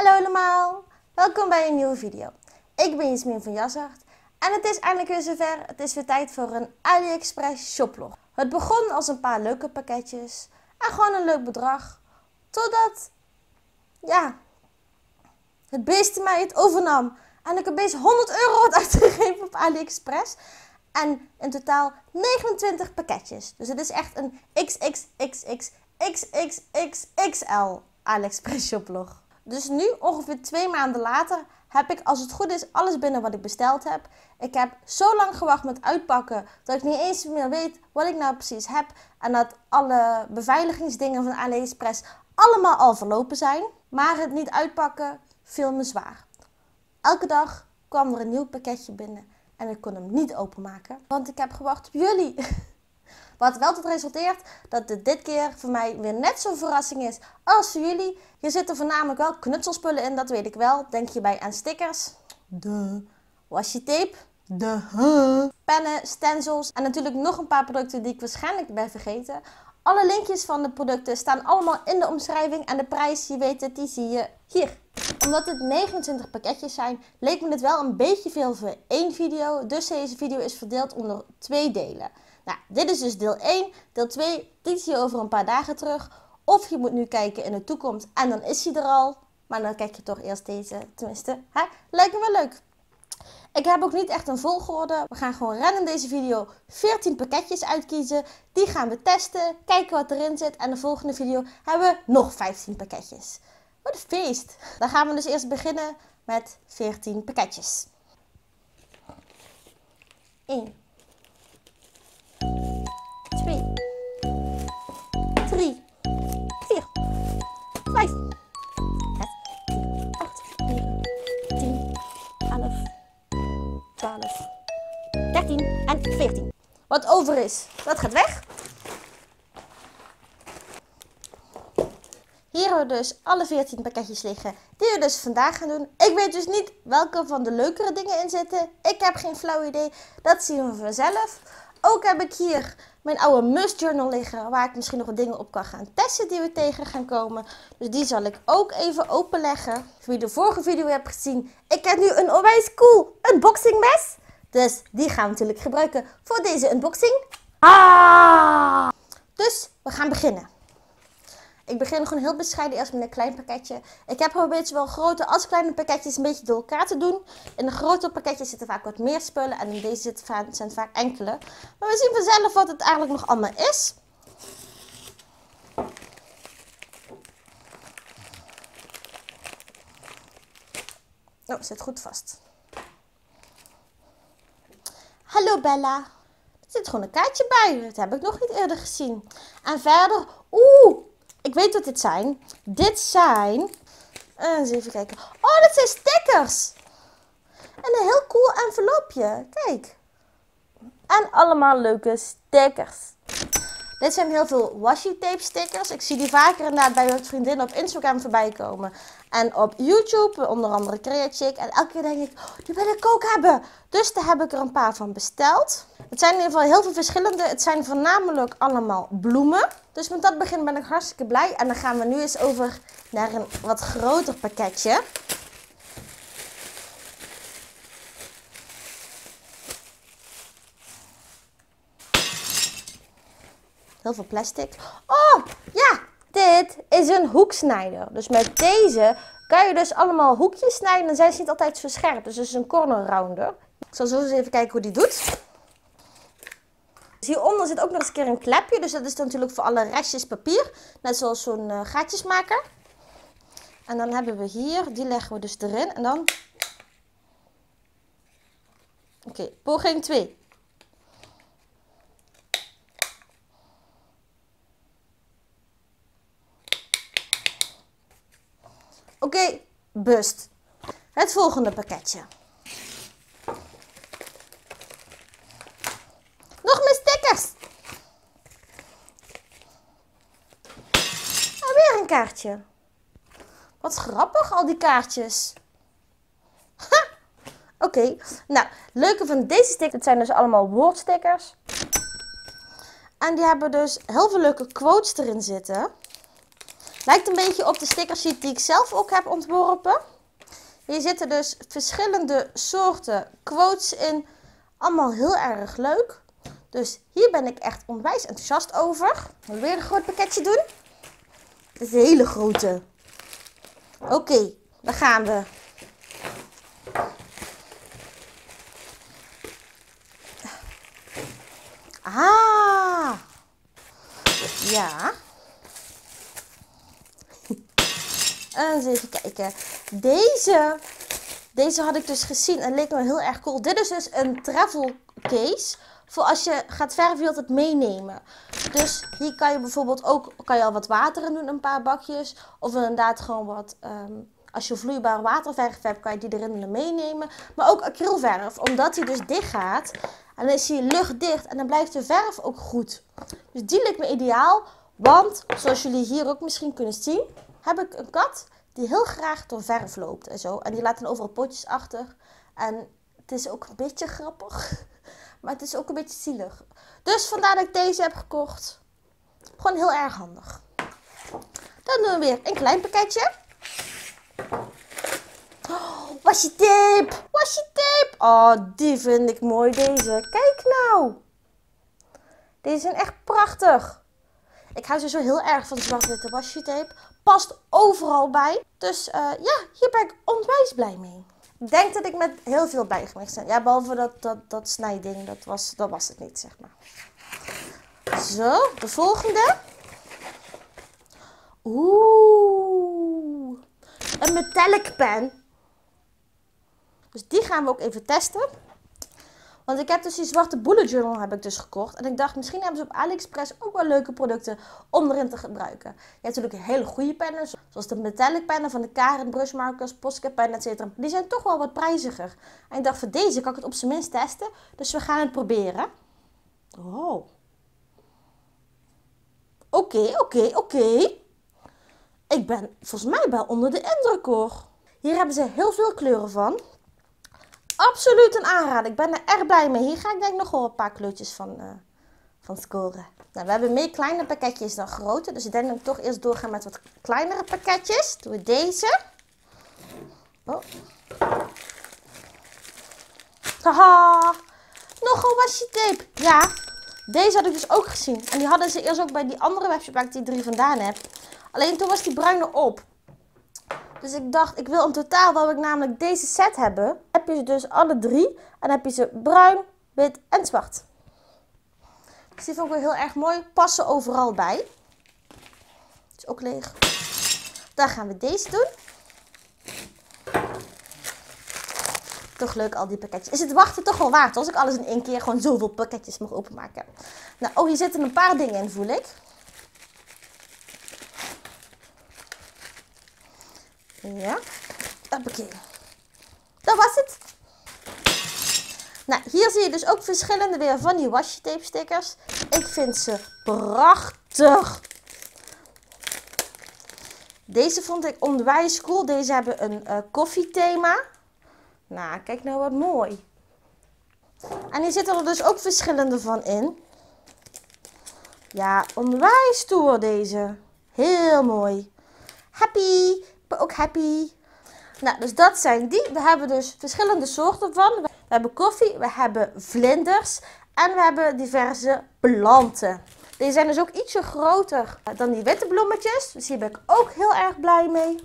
Hallo allemaal, welkom bij een nieuwe video. Ik ben Jasmin van Jassert en het is eindelijk weer zover. Het is weer tijd voor een AliExpress shoplog. Het begon als een paar leuke pakketjes en gewoon een leuk bedrag. Totdat, ja, het beest mij het overnam en ik opeens 100 euro had uitgegeven op AliExpress. En in totaal 29 pakketjes. Dus het is echt een XXXXXXXL AliExpress shoplog. Dus nu, ongeveer twee maanden later, heb ik als het goed is alles binnen wat ik besteld heb. Ik heb zo lang gewacht met uitpakken dat ik niet eens meer weet wat ik nou precies heb. En dat alle beveiligingsdingen van AliExpress allemaal al verlopen zijn. Maar het niet uitpakken viel me zwaar. Elke dag kwam er een nieuw pakketje binnen en ik kon hem niet openmaken, want ik heb gewacht op jullie. Wat wel tot resulteert dat het dit keer voor mij weer net zo'n verrassing is als voor jullie. Hier zitten voornamelijk wel knutselspullen in, dat weet ik wel. Denk je bij aan stickers, de washi tape, de pennen, stencils en natuurlijk nog een paar producten die ik waarschijnlijk ben vergeten. Alle linkjes van de producten staan allemaal in de omschrijving en de prijs, je weet het, die zie je hier. Omdat het 29 pakketjes zijn, leek me dit wel een beetje veel voor één video. Dus deze video is verdeeld onder twee delen. Nou, dit is dus deel 1. Deel 2, die zie je over een paar dagen terug. Of je moet nu kijken in de toekomst en dan is hij er al. Maar dan kijk je toch eerst deze. Tenminste, lijkt me wel leuk. Ik heb ook niet echt een volgorde. We gaan gewoon rennen in deze video 14 pakketjes uitkiezen. Die gaan we testen, kijken wat erin zit. En de volgende video hebben we nog 15 pakketjes. Wat een feest! Dan gaan we dus eerst beginnen met 14 pakketjes. 1 13 en 14. Wat over is, dat gaat weg. Hier hebben we dus alle 14 pakketjes liggen die we dus vandaag gaan doen. Ik weet dus niet welke van de leukere dingen in zitten. Ik heb geen flauw idee. Dat zien we vanzelf. Ook heb ik hier mijn oude must journal liggen. Waar ik misschien nog wat dingen op kan gaan testen die we tegen gaan komen. Dus die zal ik ook even openleggen. Wie de vorige video hebt gezien. Ik heb nu een onwijs cool unboxing mes. Dus die gaan we natuurlijk gebruiken voor deze unboxing. Ah! Dus we gaan beginnen. Ik begin gewoon heel bescheiden eerst met een klein pakketje. Ik heb geprobeerd zowel grote als kleine pakketjes een beetje door elkaar te doen. In de grote pakketjes zitten vaak wat meer spullen en in deze zitten vaak, zijn vaak enkele. Maar we zien vanzelf wat het eigenlijk nog allemaal is. Oh, zit goed vast. Hallo Bella. Er zit gewoon een kaartje bij. Dat heb ik nog niet eerder gezien. En verder, oeh, ik weet wat dit zijn. Dit zijn, uh, eens even kijken. Oh, dit zijn stickers. En een heel cool envelopje. Kijk. En allemaal leuke stickers. Dit zijn heel veel washi tape stickers. Ik zie die vaker inderdaad bij mijn vriendinnen op Instagram voorbij komen. En op YouTube, onder andere Creachick. En elke keer denk ik, oh, die wil ik ook hebben. Dus daar heb ik er een paar van besteld. Het zijn in ieder geval heel veel verschillende. Het zijn voornamelijk allemaal bloemen. Dus met dat begin ben ik hartstikke blij. En dan gaan we nu eens over naar een wat groter pakketje. Heel veel plastic. Oh, ja, dit is een hoeksnijder. Dus met deze kan je dus allemaal hoekjes snijden. En zijn ze niet altijd verscherpt. Dus het is een corner rounder. Ik zal zo eens even kijken hoe die doet. Dus hieronder zit ook nog eens een keer een klepje. Dus dat is natuurlijk voor alle restjes papier. Net zoals zo'n uh, gaatjesmaker. En dan hebben we hier, die leggen we dus erin. En dan... Oké, poging 2. Oké, bust. Het volgende pakketje. Nog meer stickers. En weer een kaartje. Wat grappig, al die kaartjes. Oké, nou, leuke van deze stickers, het zijn dus allemaal woordstickers. En die hebben dus heel veel leuke quotes erin zitten. Lijkt een beetje op de stickersheet die ik zelf ook heb ontworpen. Hier zitten dus verschillende soorten quotes in. Allemaal heel erg leuk. Dus hier ben ik echt onwijs enthousiast over. We weer een groot pakketje doen. Dit is een hele grote. Oké, okay, daar gaan we. Ah. Ja. En eens even kijken. Deze, deze had ik dus gezien en leek me heel erg cool. Dit is dus een travel case. Voor als je gaat verven, je het meenemen. Dus hier kan je bijvoorbeeld ook kan je al wat water in doen, een paar bakjes. Of inderdaad gewoon wat, ehm, als je vloeibaar waterverf hebt, kan je die erin meenemen. Maar ook acrylverf, omdat hij dus dicht gaat. En dan is hij luchtdicht en dan blijft de verf ook goed. Dus die lijkt me ideaal. Want, zoals jullie hier ook misschien kunnen zien, heb ik een kat die heel graag door verf loopt en zo. En die laat dan overal potjes achter. En het is ook een beetje grappig. Maar het is ook een beetje zielig. Dus vandaar dat ik deze heb gekocht. Gewoon heel erg handig. Dan doen we weer een klein pakketje. Oh, washi tape! Washi tape! Oh, die vind ik mooi deze. Kijk nou! Deze zijn echt prachtig. Ik hou zo heel erg van zwart-witte washi tape. Past overal bij. Dus uh, ja, hier ben ik onwijs blij mee. Ik denk dat ik met heel veel bijgemixt ben. Ja, behalve dat, dat, dat snijding. Dat was, dat was het niet, zeg maar. Zo, de volgende. Oeh. Een metallic pen. Dus die gaan we ook even testen. Want ik heb dus die zwarte bullet journal heb ik dus gekocht. En ik dacht, misschien hebben ze op AliExpress ook wel leuke producten om erin te gebruiken. Je hebt natuurlijk hele goede pennen, zoals de metallic pennen van de Karen, brushmarkers, Posca pen, etc. Die zijn toch wel wat prijziger. En ik dacht, voor deze kan ik het op zijn minst testen. Dus we gaan het proberen. Oh. Oké, oké, oké. Ik ben volgens mij wel onder de indruk hoor. Hier hebben ze heel veel kleuren van absoluut een aanrader. Ik ben er erg blij mee. Hier ga ik denk ik nog wel een paar kleurtjes van, uh, van scoren. Nou, we hebben meer kleine pakketjes dan grote. Dus ik denk dat ik toch eerst doorgaan met wat kleinere pakketjes. Doen we deze. Oh. Haha. Nog een washi tape. Ja, deze had ik dus ook gezien. En die hadden ze eerst ook bij die andere webshop waar ik die drie vandaan heb. Alleen toen was die bruine op. Dus ik dacht, ik wil in totaal, wil ik namelijk deze set hebben. Heb je ze dus alle drie. En heb je ze bruin, wit en zwart. Dus die vond ik wel heel erg mooi. Passen overal bij. Is ook leeg. Dan gaan we deze doen. Toch leuk al die pakketjes. Is het wachten toch wel waard als ik alles in één keer gewoon zoveel pakketjes mag openmaken. Nou, oh hier zitten een paar dingen in voel ik. Ja, hoppakee. Dat was het. Nou, hier zie je dus ook verschillende weer van die washi tape stickers. Ik vind ze prachtig. Deze vond ik onwijs cool. Deze hebben een uh, koffiethema. Nou, kijk nou wat mooi. En hier zitten er dus ook verschillende van in. Ja, onwijs stoer deze. Heel mooi. Happy ben ook happy. Nou, dus dat zijn die. We hebben dus verschillende soorten van. We hebben koffie, we hebben vlinders en we hebben diverse planten. Deze zijn dus ook ietsje groter dan die witte bloemetjes. Dus hier ben ik ook heel erg blij mee.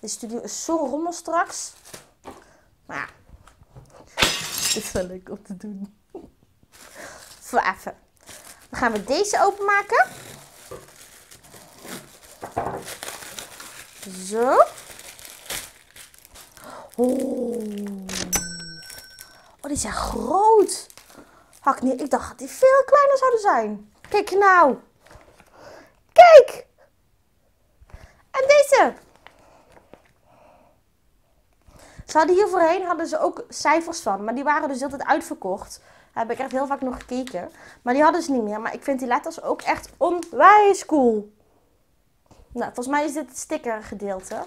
De studio is zo rommel straks. Maar ja, dit is wel leuk om te doen. Voor even. Dan gaan we deze openmaken. Zo. Oh. oh, die zijn groot. Had ik, niet, ik dacht dat die veel kleiner zouden zijn. Kijk nou. Kijk. En deze. Ze hadden hier voorheen hadden ze ook cijfers van. Maar die waren dus altijd uitverkocht. Daar heb ik echt heel vaak nog gekeken. Maar die hadden ze niet meer. Maar ik vind die letters ook echt onwijs cool. Nou, volgens mij is dit het stickergedeelte.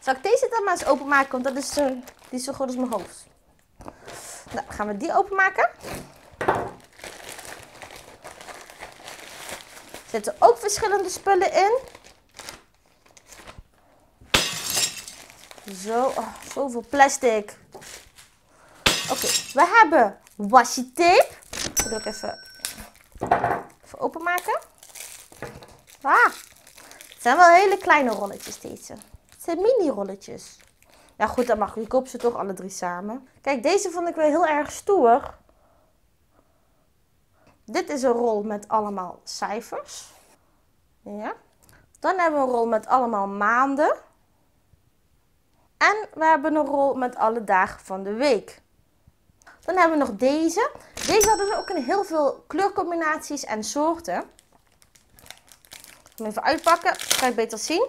Zal ik deze dan maar eens openmaken? Want dat is, uh, die is zo groot als mijn hoofd. Nou, gaan we die openmaken. Zitten ook verschillende spullen in. Zo, oh, zoveel plastic. Oké, we hebben washi tape. Dat doe ik even, even openmaken. Ah, zijn wel hele kleine rolletjes deze. Het zijn mini rolletjes. Ja goed, dat mag. Je koopt ze toch alle drie samen. Kijk, deze vond ik wel heel erg stoer. Dit is een rol met allemaal cijfers. Ja. Dan hebben we een rol met allemaal maanden. En we hebben een rol met alle dagen van de week. Dan hebben we nog deze. Deze hadden we ook in heel veel kleurcombinaties en soorten. Ik hem even uitpakken, dan kan je beter zien.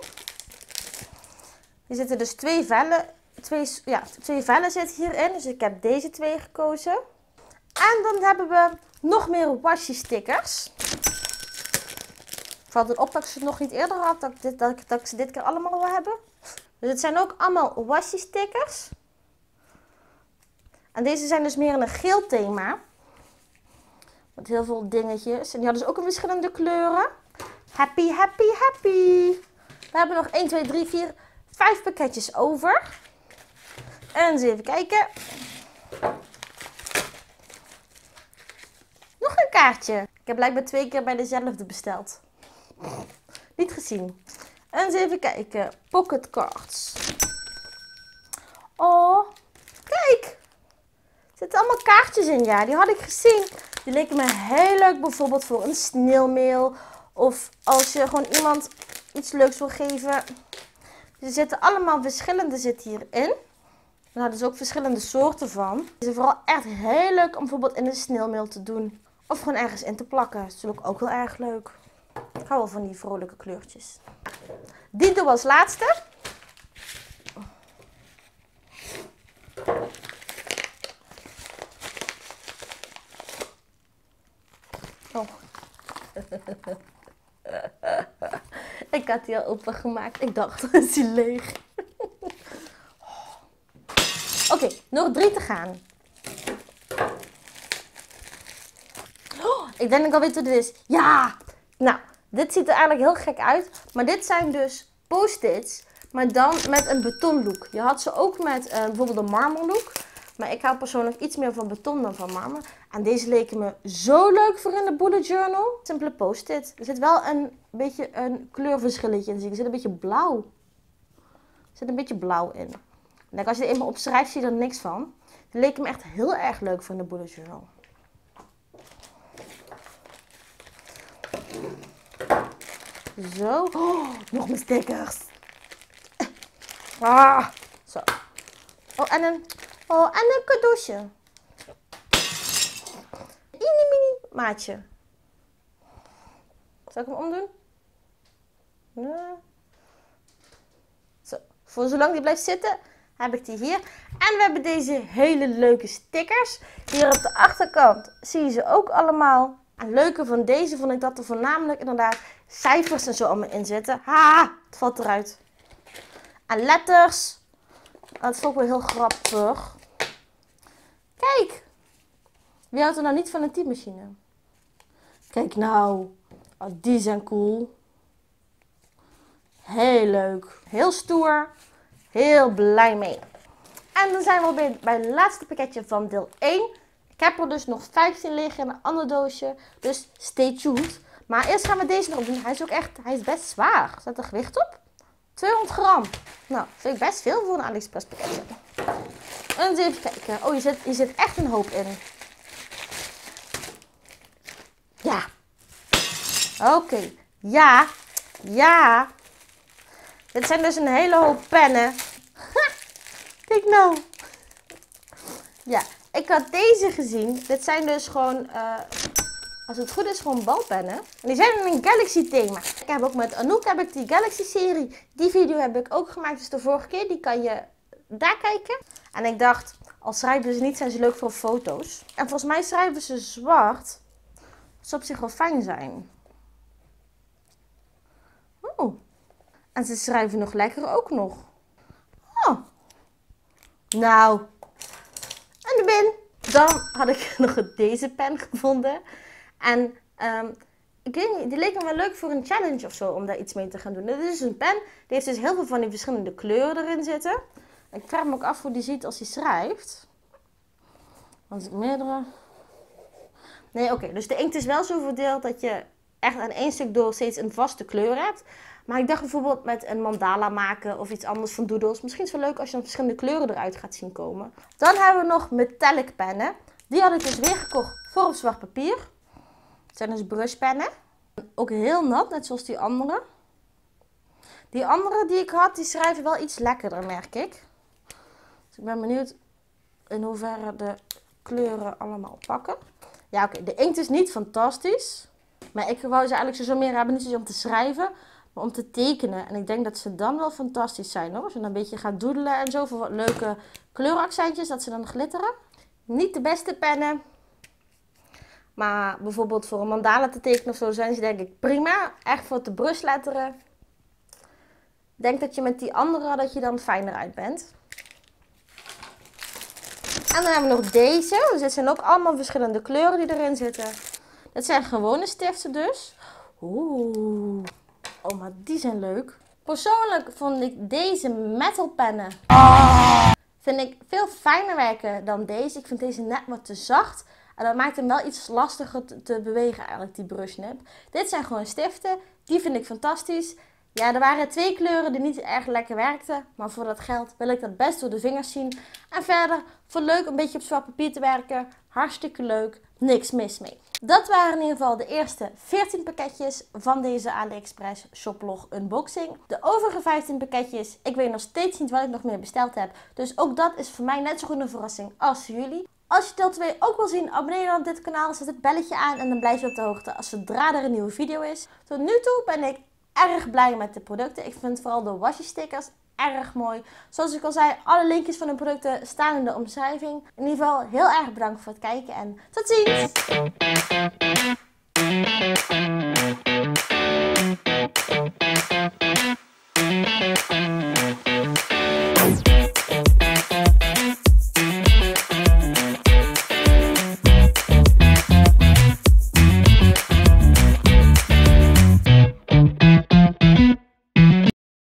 Er zitten dus twee vellen, twee, ja, twee vellen zitten hierin. Dus ik heb deze twee gekozen. En dan hebben we nog meer washi stickers. Valt het op dat ik ze nog niet eerder had, dat ik, dat, ik, dat ik ze dit keer allemaal wil hebben. Dus het zijn ook allemaal washi stickers. En deze zijn dus meer in een geel thema. Met heel veel dingetjes. En die hadden dus ook in verschillende kleuren. Happy, happy, happy. We hebben nog 1, 2, 3, 4, 5 pakketjes over. En eens even kijken. Nog een kaartje. Ik heb blijkbaar twee keer bij dezelfde besteld. Niet gezien. En eens even kijken. Pocket cards. Oh, kijk. Er zitten allemaal kaartjes in, ja. Die had ik gezien. Die leken me heel leuk bijvoorbeeld voor een sneeuwmail. Of als je gewoon iemand iets leuks wil geven. Er zitten allemaal verschillende zitten hierin. Er hadden ze ook verschillende soorten van. Het is vooral echt heel leuk om bijvoorbeeld in een sneeuwmail te doen. Of gewoon ergens in te plakken. Dat is ook wel erg leuk. Ik hou wel van die vrolijke kleurtjes. Die doen we als laatste. Oh. Ik had die al opengemaakt. Ik dacht, is die leeg? Oké, nog drie te gaan. Oh, ik denk dat ik al weet wat dit is. Ja! Nou, dit ziet er eigenlijk heel gek uit. Maar dit zijn dus post-its. Maar dan met een betonlook. Je had ze ook met uh, bijvoorbeeld een marmerlook. Maar ik hou persoonlijk iets meer van beton dan van marmer. En deze leken me zo leuk voor in de bullet journal. Simpele post-it. Er zit wel een beetje een kleurverschilletje in. Er zit een beetje blauw. Er zit een beetje blauw in. En als je er eenmaal op schrijft, zie je er niks van. Het leek me echt heel erg leuk voor in de bullet journal. Zo. Oh, nog meer stickers. Ah, zo. Oh, en een, oh, en een cadeautje. Mini, mini maatje. Zal ik hem omdoen? Nee. Zo. Voor zolang die blijft zitten, heb ik die hier. En we hebben deze hele leuke stickers. Hier op de achterkant zie je ze ook allemaal. En leuke van deze vond ik dat er voornamelijk inderdaad cijfers en zo allemaal in zitten. Ha, het valt eruit. En letters. Dat is ook wel heel grappig. Kijk. Wie houdt er nou niet van een typemachine? Kijk nou. Oh, die zijn cool. Heel leuk. Heel stoer. Heel blij mee. En dan zijn we bij het laatste pakketje van deel 1. Ik heb er dus nog 15 liggen in een ander doosje. Dus stay tuned. Maar eerst gaan we deze erop doen. Hij is ook echt, hij is best zwaar. Zet er gewicht op? 200 gram. Nou, vind ik best veel voor een AliExpress pakketje. En eens even kijken. Oh, je zit, je zit echt een hoop in. Ja. Oké. Ja. Ja. Dit zijn dus een hele hoop pennen. Kijk nou. Ja, ik had deze gezien. Dit zijn dus gewoon, uh, als het goed is, gewoon balpennen. En die zijn in een Galaxy thema. Ik heb ook met Anouk heb ik die Galaxy serie. Die video heb ik ook gemaakt, dus de vorige keer. Die kan je daar kijken. En ik dacht, als schrijven ze niet, zijn ze leuk voor foto's. En volgens mij schrijven ze zwart. Zou op zich wel fijn zijn. Oh. En ze schrijven nog lekker ook nog. Oh. Nou. En de bin. Dan had ik nog deze pen gevonden. En um, ik weet niet, die leek me wel leuk voor een challenge of zo om daar iets mee te gaan doen. Dit is een pen, die heeft dus heel veel van die verschillende kleuren erin zitten. Ik vraag me ook af hoe die ziet als hij schrijft. Want meerdere. Nee, oké, dus de inkt is wel zo verdeeld dat je echt aan één stuk door steeds een vaste kleur hebt. Maar ik dacht bijvoorbeeld met een mandala maken of iets anders van doodles. Misschien is het wel leuk als je dan verschillende kleuren eruit gaat zien komen. Dan hebben we nog metallic pennen. Die had ik dus weer gekocht voor op zwart papier. Het zijn dus brushpennen. Ook heel nat, net zoals die andere. Die andere die ik had, die schrijven wel iets lekkerder, merk ik. Ik ben benieuwd in hoeverre de kleuren allemaal pakken. Ja, oké, de inkt is niet fantastisch. Maar ik wou ze eigenlijk zo meer hebben, niet om te schrijven, maar om te tekenen. En ik denk dat ze dan wel fantastisch zijn hoor. Als je dan een beetje gaat doedelen en zo voor wat leuke kleuraccentjes, dat ze dan glitteren. Niet de beste pennen. Maar bijvoorbeeld voor een mandala te tekenen of zo zijn ze denk ik prima. Echt voor te brushletteren. Ik denk dat je met die andere dat je dan fijner uit bent. En dan hebben we nog deze. Dus dit zijn ook allemaal verschillende kleuren die erin zitten. Het zijn gewone stiften dus. Oeh. Oh, maar die zijn leuk. Persoonlijk vond ik deze metal pennen vind ik veel fijner werken dan deze. Ik vind deze net wat te zacht. En dat maakt hem wel iets lastiger te, bewegen eigenlijk, die brushnip. Dit zijn gewoon stiften. Die vind ik fantastisch. Ja, er waren twee kleuren die niet erg lekker werkten. Maar voor dat geld wil ik dat best door de vingers zien. En verder, voor leuk een beetje op zwart papier te werken. Hartstikke leuk. Niks mis mee. Dat waren in ieder geval de eerste 14 pakketjes van deze AliExpress shoplog unboxing. De overige 15 pakketjes, ik weet nog steeds niet wat ik nog meer besteld heb. Dus ook dat is voor mij net zo goed een verrassing als jullie. Als je deel 2 ook wil zien, abonneer dan op dit kanaal, zet het belletje aan en dan blijf je op de hoogte als zodra er een nieuwe video is. Tot nu toe ben ik erg blij met de producten. Ik vind vooral de washi stickers erg mooi. Zoals ik al zei, alle linkjes van de producten staan in de omschrijving. In ieder geval heel erg bedankt voor het kijken en tot ziens!